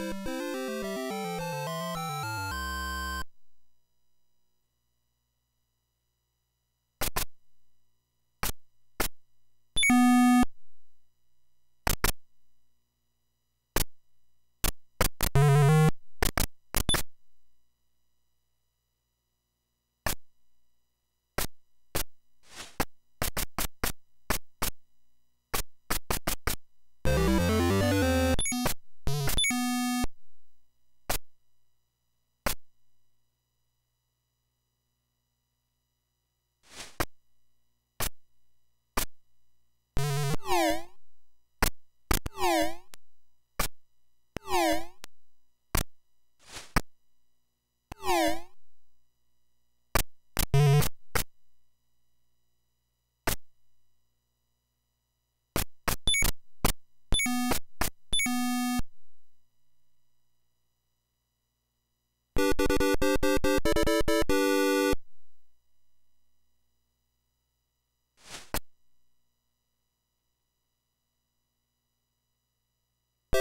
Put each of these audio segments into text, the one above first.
you.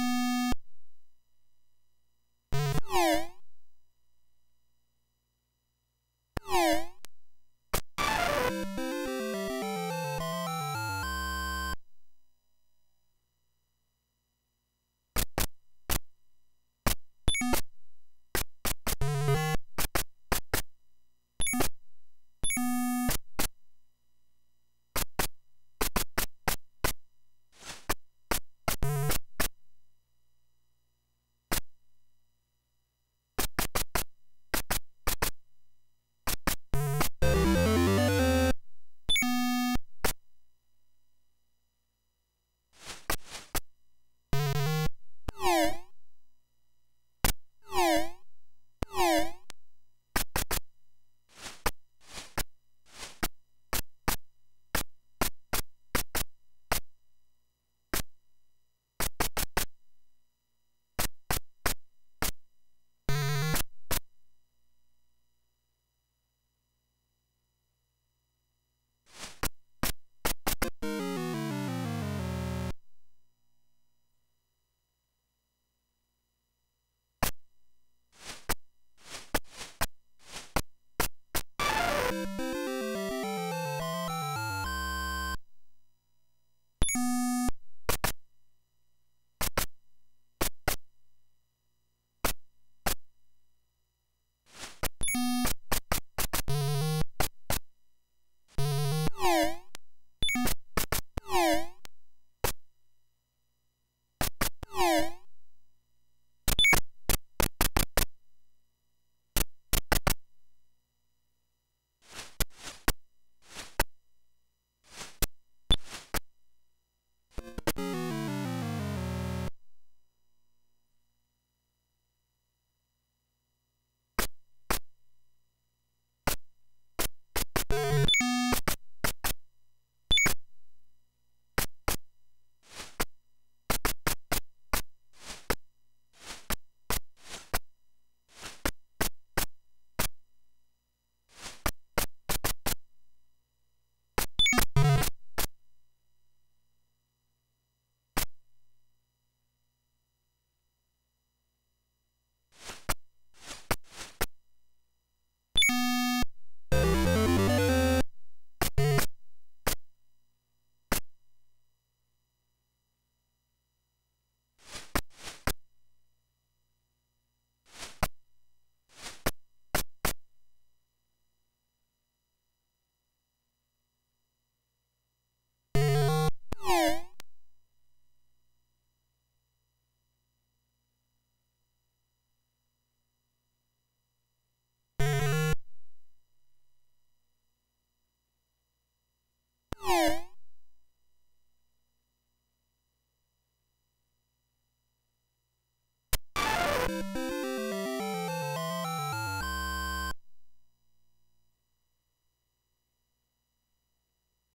you Thank you.